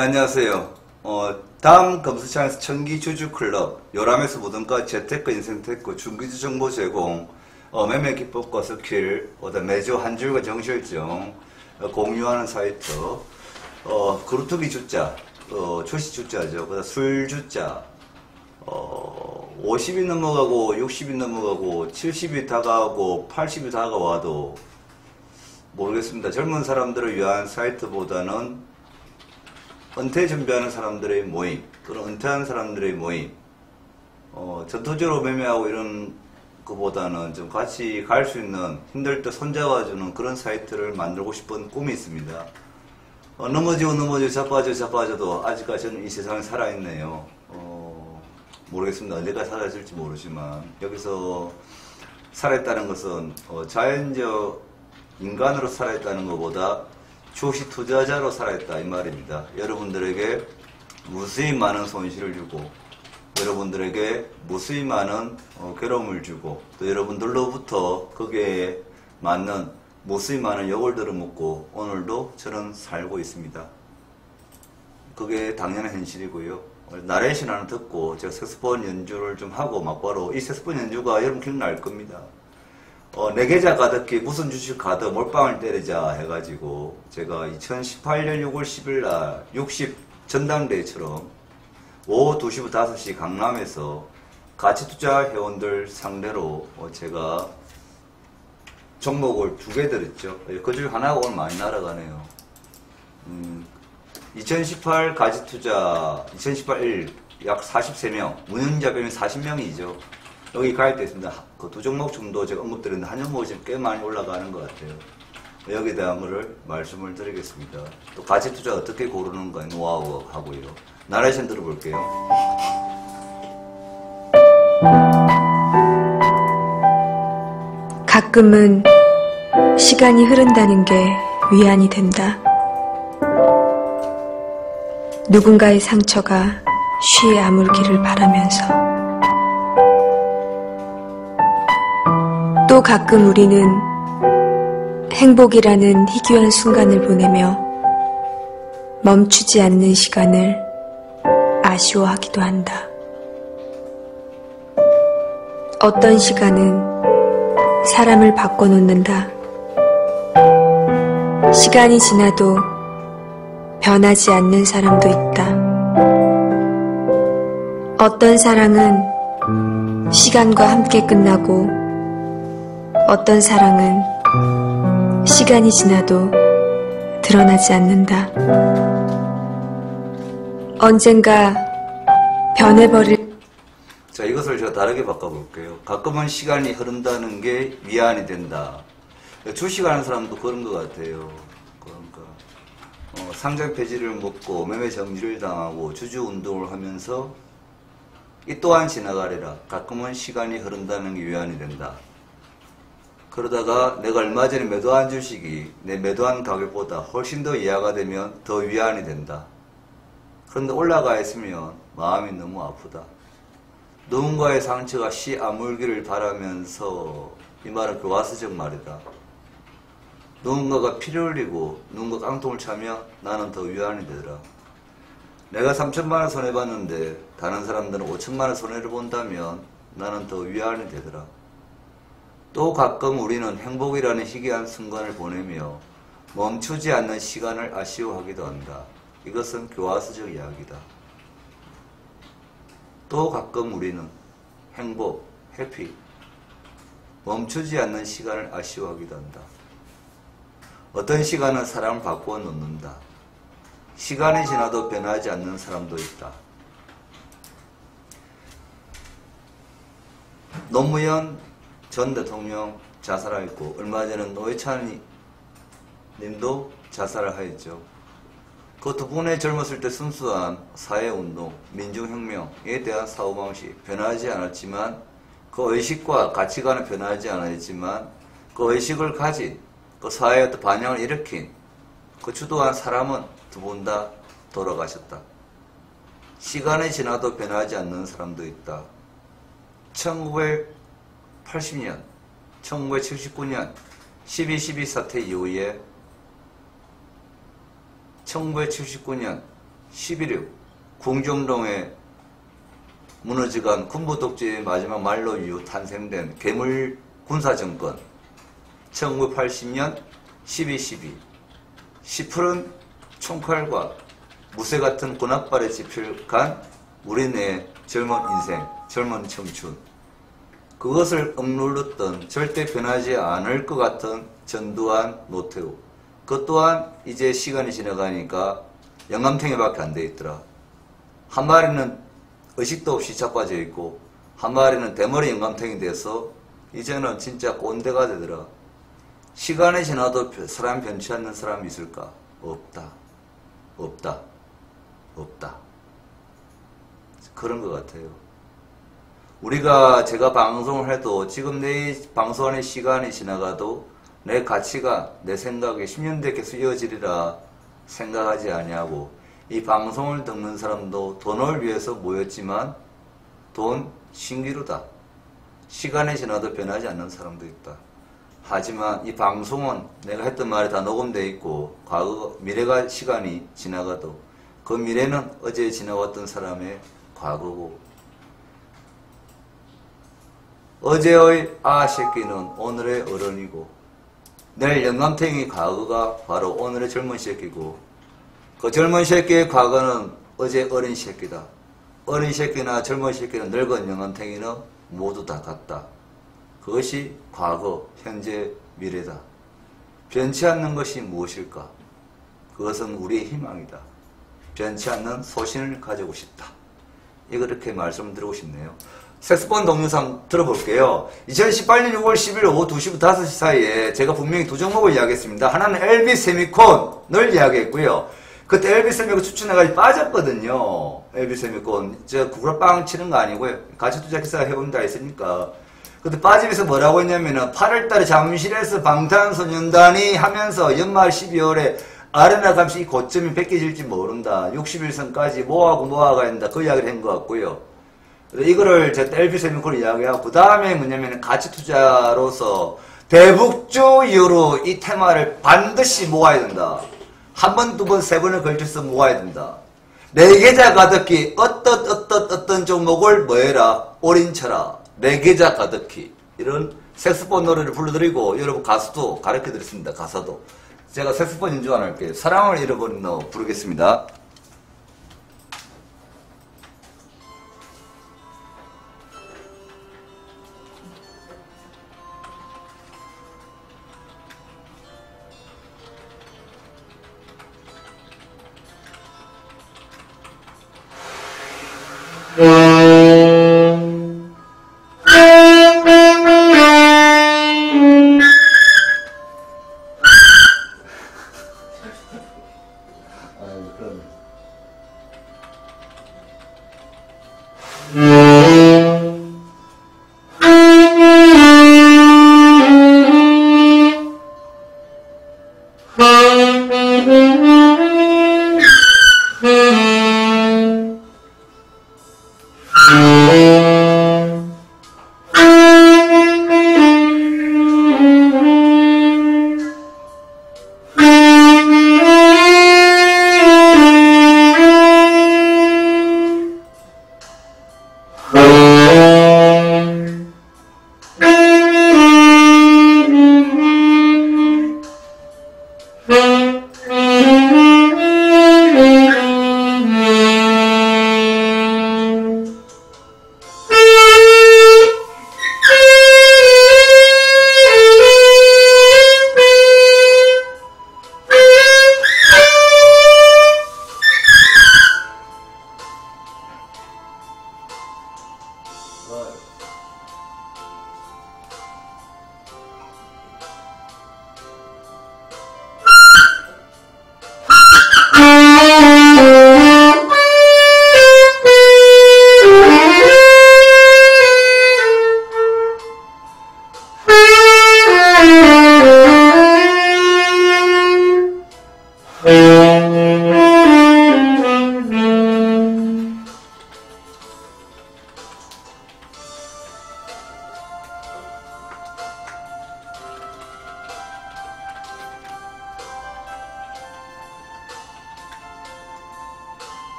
예, 안녕하세요. 어, 다음 검수창에서 천기주주클럽, 요람에서 모든과 재테크, 인생테크, 중기주 정보 제공, 어, 매매 기법과 스킬, 어, 매주 한 줄과 정실정, 어, 공유하는 사이트, 어, 그루트기 주자, 어, 초시 주자죠. 그다음 술 주자, 어, 50이 넘어가고, 60이 넘어가고, 70이 다가오고, 80이 다가와도, 모르겠습니다. 젊은 사람들을 위한 사이트보다는 은퇴 준비하는 사람들의 모임 또는 은퇴한 사람들의 모임 어, 전투적으로 매매하고 이런 것보다는 좀 같이 갈 수 있는 힘들 때 손잡아주는 그런 사이트를 만들고 싶은 꿈이 있습니다. 어, 넘어지고 넘어지고 자빠져 자빠져도 아직까지 저는 이 세상에 살아있네요. 어, 모르겠습니다. 언제까지 살아있을지 모르지만 여기서 살아있다는 것은 어, 자연적 인간으로 살아있다는 것보다 주식 투자자로 살아있다 이 말입니다. 여러분들에게 무수히 많은 손실을 주고 여러분들에게 무수히 많은 어, 괴로움을 주고 또 여러분들로부터 거기에 맞는 무수히 많은 역을들을 먹고 오늘도 저는 살고 있습니다. 그게 당연한 현실이고요. 나레이션 하나 듣고 제가 색스폰 연주를 좀 하고 막바로 이 색스폰 연주가 여러분 기억날 겁니다. 어, 내 계좌 가득히 무슨 주식 가득 몰빵을 때리자 해가지고 제가 2018년 6월 10일 날 60 전당대회처럼 오후 2시부터 5시 강남에서 가치 투자 회원들 상대로 어, 제가 종목을 두개 드렸죠. 그 중 하나가 오늘 많이 날아가네요. 음, 2018 가치투자 2018 1, 약 43명, 운영자 비율 40명이죠. 여기 가입되어 있습니다. 그 두 종목 정도 제가 언급드렸는데 한 종목이 지금 꽤 많이 올라가는 것 같아요. 여기에 대한 거를 말씀을 드리겠습니다. 또 가치 투자 어떻게 고르는가 노하우 하고요. 나레이션 들어볼게요. 가끔은 시간이 흐른다는 게 위안이 된다. 누군가의 상처가 쉬이 아물기를 바라면서 또 가끔 우리는 행복이라는 희귀한 순간을 보내며 멈추지 않는 시간을 아쉬워하기도 한다. 어떤 시간은 사람을 바꿔놓는다. 시간이 지나도 변하지 않는 사람도 있다. 어떤 사랑은 시간과 함께 끝나고 어떤 사랑은 시간이 지나도 드러나지 않는다. 언젠가 변해버릴 자, 이것을 제가 다르게 바꿔볼게요. 가끔은 시간이 흐른다는 게 위안이 된다. 주식하는 사람도 그런 것 같아요. 그러니까 어, 상장 폐지를 먹고 매매 정지를 당하고 주주 운동을 하면서 이 또한 지나가리라. 가끔은 시간이 흐른다는 게 위안이 된다. 그러다가 내가 얼마 전에 매도한 주식이 내 매도한 가격보다 훨씬 더 이하가 되면 더 위안이 된다. 그런데 올라가 있으면 마음이 너무 아프다. 누군가의 상처가 씨 아물기를 바라면서 이 말은 교과서적 말이다. 누군가가 피를 흘리고 누군가 깡통을 차며 나는 더 위안이 되더라. 내가 3천만 원 손해봤는데 다른 사람들은 5천만 원 손해를 본다면 나는 더 위안이 되더라. 또 가끔 우리는 행복이라는 희귀한 순간을 보내며 멈추지 않는 시간을 아쉬워하기도 한다. 이것은 교과서적 이야기다. 또 가끔 우리는 행복, 해피, 멈추지 않는 시간을 아쉬워하기도 한다. 어떤 시간은 사람을 바꾸어 놓는다. 시간이 지나도 변하지 않는 사람도 있다. 노무현 전 대통령 자살하였고 얼마 전에 노회찬 님도 자살을 하였죠. 그 두 분의 젊었을 때 순수한 사회운동, 민중혁명에 대한 사고방식 변하지 않았지만 그 의식과 가치관은 변하지 않았지만 그 의식을 가진 그 사회의 어떤 반향을 일으킨 그 주도한 사람은 두 분 다 돌아가셨다. 시간이 지나도 변하지 않는 사람도 있다. 1980년, 1979년 12.12 사태 이후에 1979년 11.6 궁정동에 무너지간 군부 독재의 마지막 말로 이후 탄생된 괴물 군사정권. 1980년 12.12 시풀은 총칼과 무쇠 같은 군합발에 집필간 우리 네 젊은 인생, 젊은 청춘 그것을 억눌렀던 절대 변하지 않을 것 같은 전두환, 노태우. 그 또한 이제 시간이 지나가니까 영감탱이밖에 안 돼 있더라. 한 마리는 의식도 없이 자빠져 있고 한 마리는 대머리 영감탱이 돼서 이제는 진짜 꼰대가 되더라. 시간이 지나도 사람 변치 않는 사람이 있을까? 없다. 없다. 없다. 그런 것 같아요 우리가 제가 방송을 해도 지금 내 방송하는 시간이 지나가도 내 가치가 내 생각에 10년 뒤에 계속 이어지리라 생각하지 아니하고 이 방송을 듣는 사람도 돈을 위해서 모였지만 돈 신기루다. 시간이 지나도 변하지 않는 사람도 있다. 하지만 이 방송은 내가 했던 말이 다 녹음되어 있고 과거 미래가 시간이 지나가도 그 미래는 어제 지나왔던 사람의 과거고 어제의 아 새끼는 오늘의 어른이고 내일 영감탱이 과거가 바로 오늘의 젊은 새끼고 그 젊은 새끼의 과거는 어제 어린 새끼다. 어린 새끼나 젊은 새끼는 늙은 영감탱이는 모두 다 같다. 그것이 과거, 현재, 미래다. 변치 않는 것이 무엇일까? 그것은 우리의 희망이다. 변치 않는 소신을 가지고 싶다. 이렇게 말씀드리고 싶네요. 색스폰 동영상 들어볼게요. 2018년 6월 10일 오후 2시부터 5시 사이에 제가 분명히 두 종목을 이야기했습니다. 하나는 LB 세미콘을 이야기했고요. 그때 LB 세미콘 추천해가지고 빠졌거든요. LB 세미콘. 저 구글빵 치는 거 아니고요. 가치 투자 기사 해본다 했으니까. 그때 빠지면서 뭐라고 했냐면은 8월달에 잠실에서 방탄소년단이 하면서 연말 12월에 아레나 감시 고점이 벗겨질지 모른다. 61선까지 뭐하고 뭐하가 된다. 그 이야기를 한 것 같고요. 이거를 제가 LP 세미콘을 이야기하고 그 다음에 뭐냐면 가치 투자로서 대북주 이후로 이 테마를 반드시 모아야 된다. 한 번, 두 번, 세 번을 걸쳐서 모아야 된다. 네 계좌 가득히 어떤 어떤 어떤 종목을 뭐해라 올인쳐라 네 계좌 가득히 이런 색스폰 노래를 불러드리고 여러분 가수도 가르쳐드렸습니다. 가사도 제가 색스폰 연주 안 할게요. 사랑을 잃어버린 너 부르겠습니다. Oh.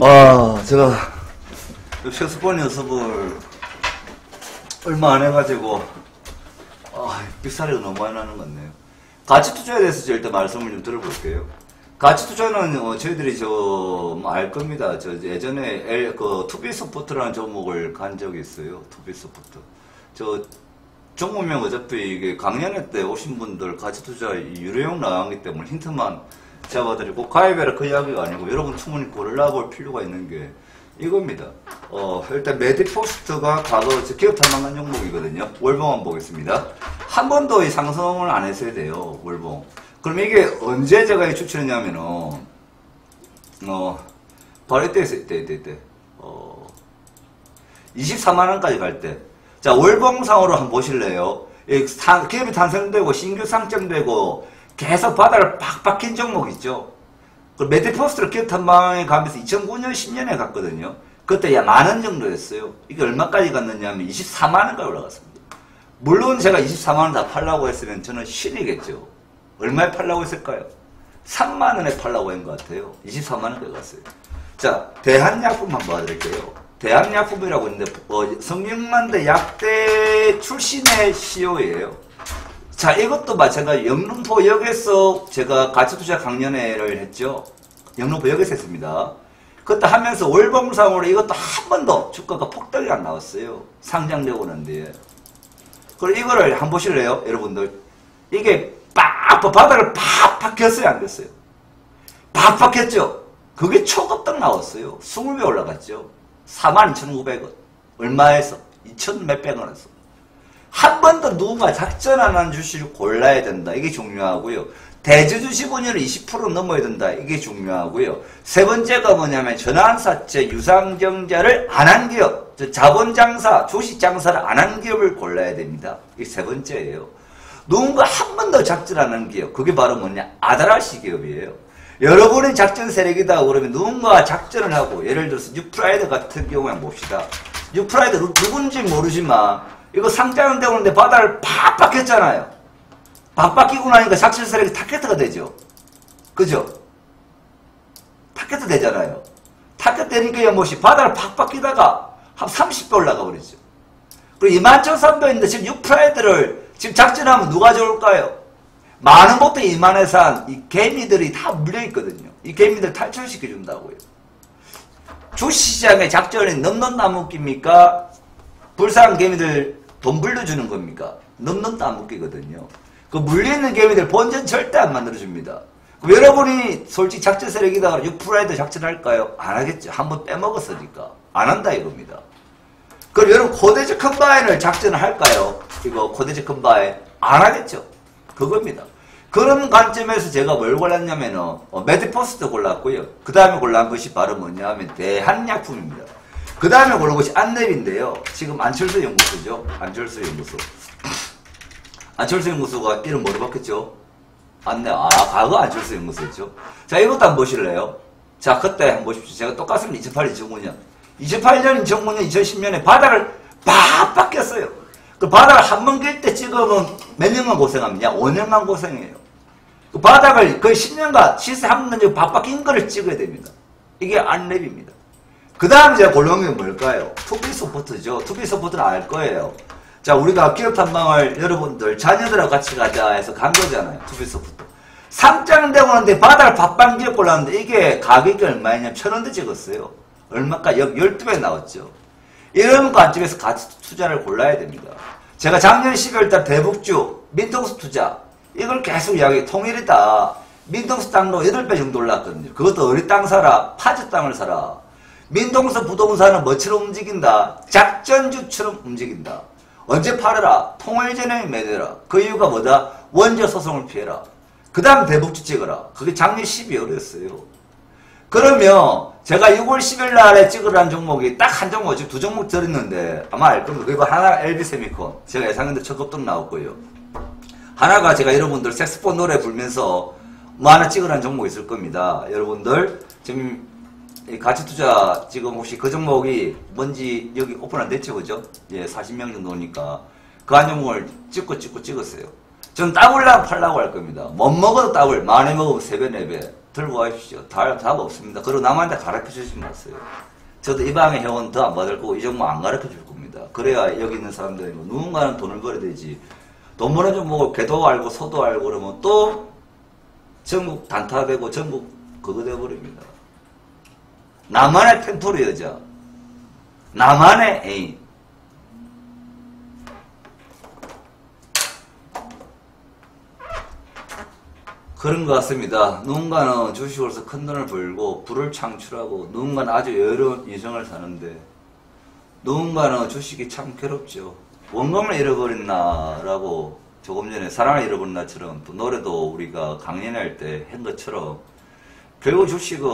아, 제가 색소폰 연습을 얼마 안 해가지고 아, 삑사리가 너무 많이 나는 것 같네요. 가치 투자에 대해서 일단 말씀을 좀 드려볼게요. 가치 투자는 어, 저희들이 저알 겁니다. 저 예전에 L, 그 투비 소프트라는 종목을 간 적이 있어요. 투비 소프트. 저 종목명 어차피 이게 강연회 때 오신 분들 가치 투자 이 유료용 나가기 때문에 힌트만 잡아드리고 가입해라 그 이야기가 아니고 여러분 충분히 골라볼 필요가 있는 게 이겁니다. 어, 일단 메디포스트가 과거 저 기업 탐방한 종목이거든요. 월봉 한번 보겠습니다. 한 번도 이 상승을 안 했어야 돼요. 월봉. 그럼 이게 언제 제가 이 추천했냐면은 어 바로 이때 했어요. 이때 이때 이때 어 24만 원까지 갈 때. 자 월봉상으로 한번 보실래요? 이 상- 기업이 탄생되고 신규 상장되고 계속 바닥을 팍 박힌 종목 있죠. 그 메디포스트를 기업 탐방에 가면서 2009년 10년에 갔거든요. 그때 야 만 원 정도였어요. 이게 얼마까지 갔느냐 하면 24만 원까지 올라갔습니다. 물론 제가 24만 원 다 팔라고 했으면 저는 신이겠죠. 얼마에 팔라고 했을까요? 3만 원에 팔라고 한 것 같아요. 24만 원까지 갔어요. 자, 대한약품 한번 봐드릴게요. 대한약품이라고 있는데 어, 성균관대 약대 출신의 CEO예요. 자, 이것도 마찬가지. 영등포역에서 제가 가치투자 강연회를 했죠. 영등포역에서 했습니다. 그때 하면서 월봉상으로 이것도 한 번도 주가가 폭등이 안 나왔어요. 상장되고 난 뒤에. 그리고 이거를 한번 보실래요? 여러분들. 이게 빡, 바닥을 팍팍 켰어요? 안 켰어요? 팍팍 했죠? 그게 초급등 나왔어요. 20배 올라갔죠. 42,900원. 얼마에서? 2천 몇백 원에서. 한 번도 누군가 작전 안한 주식을 골라야 된다. 이게 중요하고요. 대주주 지분율 20% 넘어야 된다. 이게 중요하고요. 세 번째가 뭐냐면 전환사채 유상증자를 안 한 기업, 저 자본장사, 주식장사를 안 한 기업을 골라야 됩니다. 이게 세 번째예요. 누군가 한 번도 작전 안 한 기업, 그게 바로 뭐냐? 아다라시 기업이에요. 여러분이 작전 세력이다 그러면 누군가 작전을 하고 예를 들어서 뉴프라이드 같은 경우에 봅시다. 뉴프라이드 누군지 모르지만 이거 되고 있는데 바닥을 팍팍 했잖아요. 팍팍 끼고 나니까 작전 세력이 타켓트가 되죠. 그죠? 타켓트 되잖아요. 타켓 되니까 연못이 바닥을 팍팍 끼다가 한 30배 올라가 버리죠. 그리고 21,300인데 지금 뉴프라이드를 지금 작전하면 누가 좋을까요? 많은 것도 이만해서 한이 개미들이 다 물려있거든요. 이 개미들 탈출시켜준다고요. 주시장의 작전이 넘넘 나무깁니까? 불쌍한 개미들 돈 불려주는 겁니까? 넘넘 나무기거든요. 그 물리는 개미들 본전 절대 안 만들어줍니다. 여러분이 솔직히 작전 세력이다 6%에도 작전할까요? 안 하겠죠. 한번 빼먹었으니까. 안 한다 이겁니다. 그럼 여러분 코데즈 컴바인을 작전을 할까요? 이거 코데즈 컴바인 안 하겠죠. 그겁니다. 그런 관점에서 제가 뭘 골랐냐면은 어, 메디포스트 골랐고요. 그 다음에 골란 것이 바로 뭐냐면 대한약품입니다. 그 다음에 골란 것이 안랩인데요. 지금 안철수 연구소죠. 안철수 연구소. 안철수 연구소가 이름 뭐로 바뀌었죠? 안내 아 과거 안철수 연구소였죠. 자 이것도 한번 보실래요? 자 그때 한번 보십시오. 제가 똑같습니다. 2008년, 2009년. 2008년, 2009년, 2010년에 바닥을 팍 바뀌었어요. 그 바닥을 한번낄때 찍으면 몇 년간 고생합니까? 5년간 고생해요. 그 바닥을 거의 10년간 시세 한번 던지고 팍 바뀐 거를 찍어야 됩니다. 이게 안랩입니다. 그 다음에 제가 골라온 게 뭘까요? 투비 소프트죠. 투비 소프트는 알 거예요. 자, 우리가 기업 탐방을 여러분들 자녀들하고 같이 가자 해서 간 거잖아요. 투비 소프트. 상장되고 하는데 바닥을 밥방 기업 골랐는데 이게 가격이 얼마냐면 천 원대 찍었어요. 얼마까? 역 12배 나왔죠. 이런 관점에서 가치 투자를 골라야 됩니다. 제가 작년 12월 달 대북주, 민통수 투자, 이걸 계속 이야기, 통일이다. 민통수 땅도 8배 정도 올랐거든요. 그것도 어디 땅 사라? 파주 땅을 사라. 민통수 부동산은 뭐처럼 움직인다? 작전주처럼 움직인다. 언제 팔아라? 통일전에 매대라. 그 이유가 뭐다? 원조 소송을 피해라. 그 다음 대북주 찍어라. 그게 작년 12월이었어요. 그러면 제가 6월 10일 날에 찍으라는 종목이 딱 한 종목, 지금 두 종목 들었는데 아마 알 겁니다. 그리고 하나 LB 세미콘. 제가 예상했는데 첫 급등 나왔고요. 하나가 제가 여러분들 색스폰 노래 불면서 뭐 하나 찍으라는 종목이 있을 겁니다. 여러분들 지금 이 가치 투자 지금 혹시 그 종목이 뭔지 여기 오픈 안 됐죠, 그죠? 예, 40명 정도니까 그 한 종목을 찍고 찍고 찍었어요. 전 따블랑 팔라고 할 겁니다. 못 먹어도 따블, 많이 먹으면 3배, 4배. 들고 가십시오. 다, 답 없습니다. 그리고 남한테 가르쳐 주지 마세요. 저도 이 방의 회원 더 안 받을 거고 이 정도 안 가르쳐 줄 겁니다. 그래야 여기 있는 사람들이 뭐 누군가는 돈을 벌어야 되지. 돈 벌어주면 뭐 개도 알고 소도 알고 그러면 또 전국 단타되고 전국 그거 돼버립니다. 나만의 펜토리 여자. 나만의 애인. 그런 것 같습니다. 누군가는 주식으로서 큰 돈을 벌고 부를 창출하고 누군가는 아주 여유로운 인생을 사는데 누군가는 주식이 참 괴롭죠. 원금을 잃어버렸나라고 조금 전에 사랑을 잃어버렸나처럼 또 노래도 우리가 강연할 때 한 것처럼 결국 주식은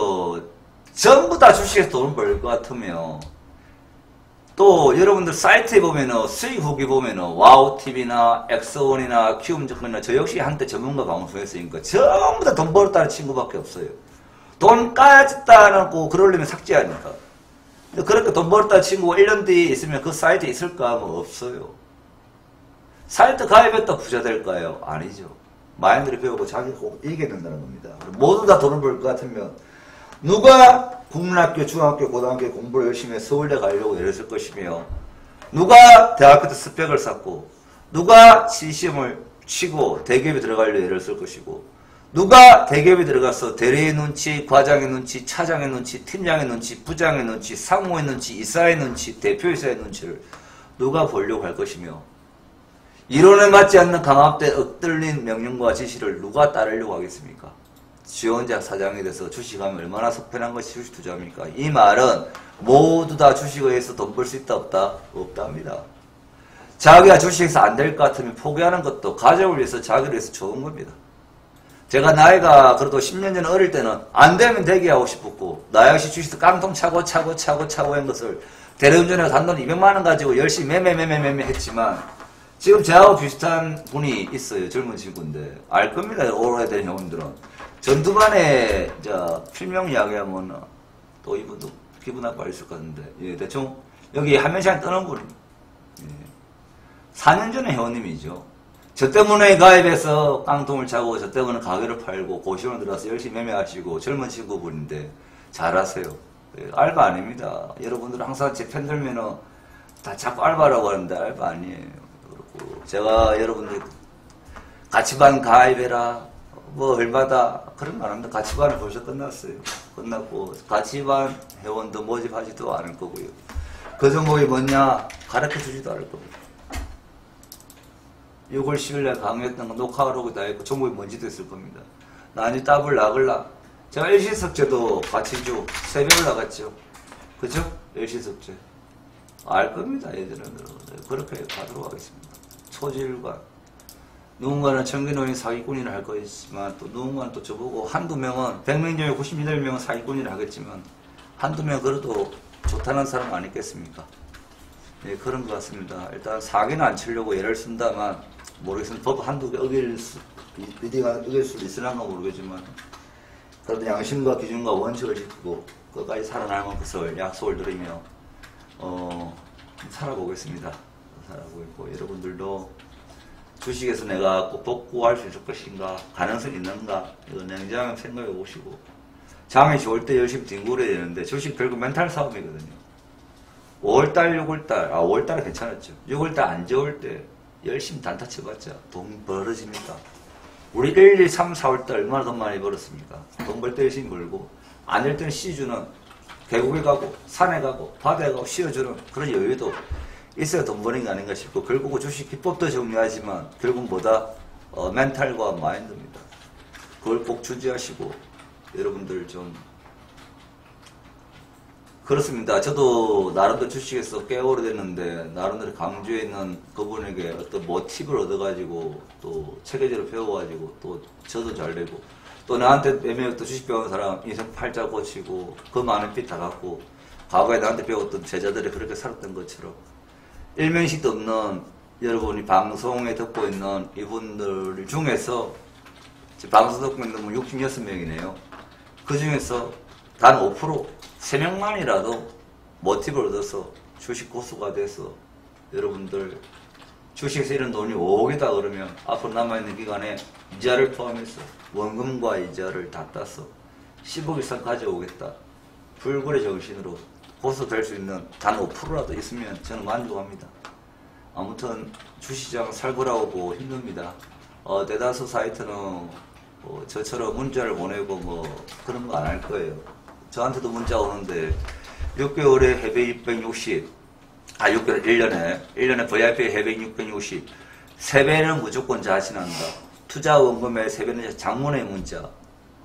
전부 다 주식에서 돈을 벌 것 같으면 또 여러분들 사이트에 보면은 수익 후기 보면은 와우TV나 엑스원이나 키움증권이나 저 역시 한때 전문가 방송했으니까 전부 다 돈 벌었다는 친구밖에 없어요. 돈 까졌다는 그러려면 삭제하니까. 그렇게 돈 벌었다는 친구가 1년 뒤에 있으면 그 사이트에 있을까 하면 없어요. 사이트 가입했다 부자 될까요? 아니죠. 마인드를 배우고 자기가 꼭 이겨야 된다는 겁니다. 모두 다 돈을 벌 것 같으면 누가 국민학교, 중학교, 고등학교 공부를 열심히 해서 서울대 가려고 애를 쓸 것이며 누가 대학교 때 스펙을 쌓고 누가 시시험을 치고 대기업에 들어가려고 애를 쓸 것이고 누가 대기업에 들어가서 대리의 눈치, 과장의 눈치, 차장의 눈치, 팀장의 눈치, 부장의 눈치, 상무의 눈치, 이사의 눈치, 대표이사의 눈치를 누가 보려고 할 것이며 이론에 맞지 않는 강압돼 엇들린 명령과 지시를 누가 따르려고 하겠습니까? 지원자 사장이 돼서 주식하면 얼마나 속편한 것이 주식 투자입니까? 이 말은 모두 다 주식을 해서 돈 벌 수 있다 없다? 없답니다. 자기가 주식에서 안 될 것 같으면 포기하는 것도 가족을 위해서 자기를 위해서 좋은 겁니다. 제가 나이가 그래도 10년 전 어릴 때는 안 되면 되게 하고 싶었고 나 역시 주식에서 깡통 차고 차고 차고 차고 한 것을 대리운전해서 단돈 200만 원 가지고 열심히 매매매매매매 했지만 지금 저하고 비슷한 분이 있어요. 젊은 친구인데 알 겁니다. 오래 된 형님들은 전두반에 저 필명 이야기하면 또 이분도 기분 나빠할 것 같은데 예, 대충 여기 한 명씩 떠는 분입니다. 예. 4년 전에 회원님이죠. 저 때문에 가입해서 깡통을 차고 저 때문에 가게를 팔고 고시원을 들어서 열심히 매매하시고 젊은 친구분인데 잘하세요. 예, 알바 아닙니다. 여러분들은 항상 제 팬 들면은 다 자꾸 알바라고 하는데 알바 아니에요. 그렇고 제가 여러분들 가치반 가입해라 뭐 얼마다 그런 말 합니다. 가치반을 벌써 끝났어요. 끝났고 가치반 회원도 모집하지도 않을 거고요. 그 종목이 뭐냐 가르쳐 주지도 않을 겁니다. 6월 10일 날 강의했던 거 녹화하라고 다 했고 종목이 뭔지도 있을 겁니다. 나니 따블 나글라 제가 일시석제도 같이 주 새벽을 나갔죠. 그죠? 일시석제 알 겁니다. 얘들은 그렇게 가도록 하겠습니다. 초질관 누군가는 청기노인 사기꾼이라 할 거지만 또 누군가는 또 저보고 한두 명은 100명 중에 98명은 사기꾼이라 하겠지만 한두 명 그래도 좋다는 사람 아니겠습니까? 네, 그런 것 같습니다. 일단 사기는 안 치려고 예를 쓴다만 모르겠습니다. 법 한두 개 어길 수, 비디가 어길 수도 있으란가 모르겠지만 그래도 양심과 기준과 원칙을 지키고 끝까지 살아남을 것을 약속을 드리며 어, 살아보겠습니다. 살아보고 있고 여러분들도 주식에서 내가 꼭 복구할 수 있을 것인가 가능성이 있는가 이거 냉정하게 생각해 보시고. 장이 좋을 때 열심히 뒹굴어야 되는데 주식 결국 멘탈 싸움이거든요. 5월달 6월달. 아 5월달은 괜찮았죠. 6월달 안 좋을 때 열심히 단타 쳐봤자 돈 벌어집니까 우리 1, 2, 3, 4월달 얼마나 돈 많이 벌었습니까? 돈 벌 때 열심히 벌고 안 될 때는 시주는 계곡에 가고 산에 가고 바다에 가고 쉬어주는 그런 여유도 있어야 돈 버는 게 아닌가 싶고 결국은 주식 기법도 중요하지만 결국 뭐다 어, 멘탈과 마인드입니다. 그걸 꼭 주지하시고 여러분들 좀 그렇습니다. 저도 나름대로 주식에서 꽤 오래됐는데 나름대로 강주에 있는 그분에게 어떤 모티브를 얻어가지고 또 체계적으로 배워가지고 또 저도 잘 되고 또 나한테 매매 또 주식 배우는 사람 인생 팔자 고치고 그 많은 빚다 갚고 과거에 나한테 배웠던 제자들이 그렇게 살았던 것처럼 일면식도 없는 여러분이 방송에 듣고 있는 이분들 중에서 방송 듣고 있는 분 66명이네요. 그 중에서 단 5%, 3명만이라도 모티브를 얻어서 주식 고수가 돼서 여러분들 주식에서 이런 돈이 오게다 그러면 앞으로 남아있는 기간에 이자를 포함해서 원금과 이자를 다 따서 10억 이상 가져오겠다. 불굴의 정신으로 고소될 수 있는 단 5%라도 있으면 저는 만족합니다. 아무튼 주시장 살구라고 힘듭니다. 어, 대다수 사이트는 어, 저처럼 문자를 보내고 뭐 그런 거 안 할 거예요. 저한테도 문자 오는데 6개월에 해배 660, 아 6개월 1년에 1년에 VIP 해배 660, 세배는 무조건 자신한다. 투자 원금의 세배는 장문의 문자.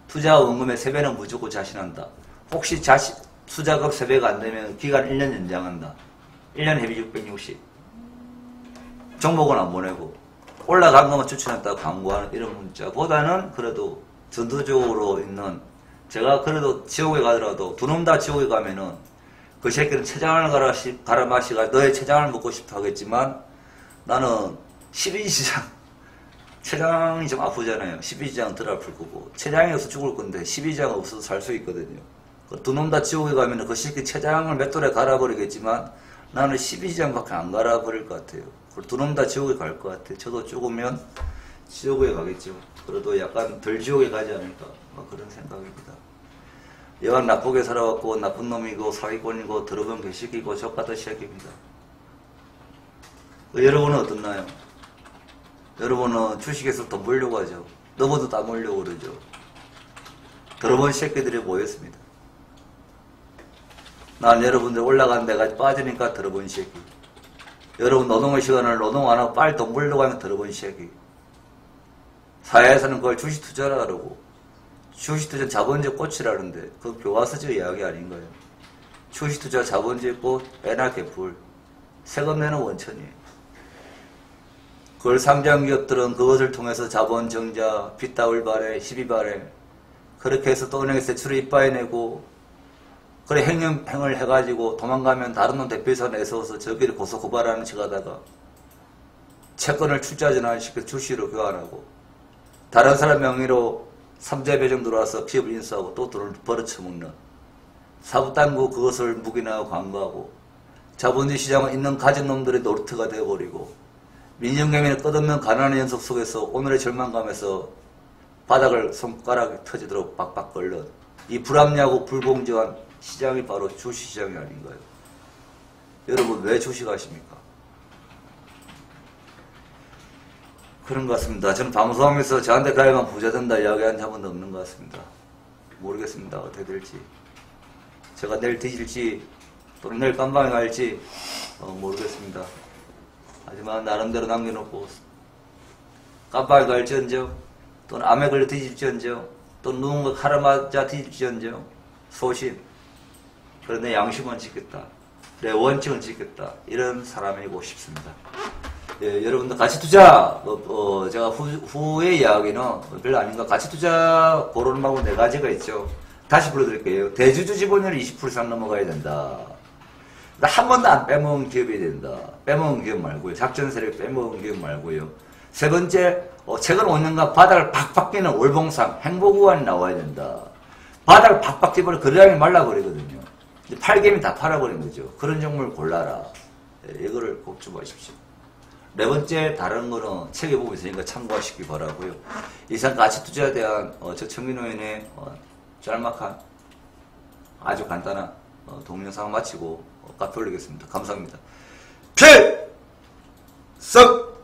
투자 원금의 세배는 무조건 자신한다. 혹시 자신 투자금 세배가 안 되면 기간 1년 연장한다. 1년 해비 660. 종목은 안 보내고 올라간 것만 추천했다고 광고하는 이런 문자보다는 그래도 전도적으로 있는 제가 그래도 지옥에 가더라도 두 놈 다 지옥에 가면은 그 새끼는 체장을 갈아, 시- 갈아 마시가 너의 체장을 먹고 싶다 하겠지만 나는 12시장 체장이 좀 아프잖아요. 12지장 덜 아플 거고 체장이 없어 죽을 건데 12지장 없어서 살 수 있거든요. 그 두놈 다 지옥에 가면 그 새끼 체장을 몇 돌에 갈아버리겠지만 나는 12지장밖에 안 갈아버릴 것 같아요. 두놈 다 지옥에 갈 것 같아요. 저도 죽으면 지옥에 가겠죠. 그래도 약간 덜 지옥에 가지 않을까 뭐 그런 생각입니다. 여간 나쁘게 살아왔고 나쁜 놈이고 사기꾼이고 더러운 개새끼고 족같은 새끼입니다. 그 여러분은 어떻나요? 여러분은 주식에서 돈 벌려고 하죠. 너무도 따먹으려고 그러죠. 더러운 새끼들이 모였습니다. 난 여러분들 올라간 데가 빠지니까 더러운 새끼. 여러분 노동의 시간을 노동 안 하고 빨리 돈 벌려고 하면 더러운 새끼. 사회에서는 그걸 주식 투자라 그러고 주식 투자 자본주의 꽃이라는데 그 교과서적 이야기 아닌가요? 주식 투자 자본주의 꽃 애나 개풀 세금 내는 원천이에요. 그걸 상장 기업들은 그것을 통해서 자본 정자, 빚다울 발행, 시비 발행 그렇게 해서 또 은행에서 대출을 이빠이 내고 그래 행위, 행을 해가지고 도망가면 다른 놈 대표이사 내서서 저기를 고소 고발하는 척 하다가 채권을 출자 전환시켜 주식으로 교환하고 다른 사람 명의로 삼재 배정 들어와서 기업을 인수하고 또 돈을 벌어쳐먹는 사부당국 그것을 묵인하고 광고하고 자본주의 시장은 있는 가진 놈들의 노르트가 되어버리고 민영개민의 끝없는 가난의 연속 속에서 오늘의 절망감에서 바닥을 손가락이 터지도록 빡빡 걸는 이 불합리하고 불공정한 시장이 바로 주식시장이 아닌가요? 여러분 왜 주식하십니까? 그런 것 같습니다. 저는 방송하면서 저한테 가야만 부자 된다 이야기한 적한 번도 없는 것 같습니다. 모르겠습니다. 어떻게 될지. 제가 내일 뒤질지 또는 내일 깜방에 갈지 어, 모르겠습니다. 하지만 나름대로 남겨놓고 깜방에 갈지언정 또는 암에 걸려 뒤질지언정 또는 누군가 칼을 맞아 뒤질지언정 소신 그런 내 양심은 지켰다. 내 원칙은 지켰다. 이런 사람이고 싶습니다. 예, 여러분들 가치 투자, 어, 어, 제가 후, 후의 이야기는 별로 아닌 가. 가치 투자 고르는 방법 네 가지가 있죠. 다시 불러드릴게요. 대주주 지분율 20% 이상 넘어가야 된다. 나한 번도 안 빼먹은 기업이 된다. 빼먹은 기업 말고요. 작전 세력 빼먹은 기업 말고요. 세 번째, 어, 최근 5년간 바닥을 팍팍 끼는 월봉상, 행보구간이 나와야 된다. 바닥을 팍팍 끼버려 거래량이 말라버리거든요. 팔개미 다 팔아버린 거죠. 그런 종목을 골라라. 예, 이거를 꼭좀 하십시오. 네 번째 다른 거는 책에 보고 있으니까 참고하시기 바라고요. 이상 가치 투자에 대한 어, 저 청민호인의 어, 짤막한 아주 간단한 어, 동영상 마치고 어, 카페 올리겠습니다. 감사합니다. 필! 썩!